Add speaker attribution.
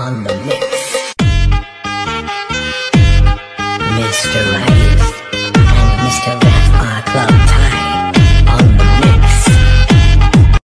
Speaker 1: on the mix. Mr. Magus.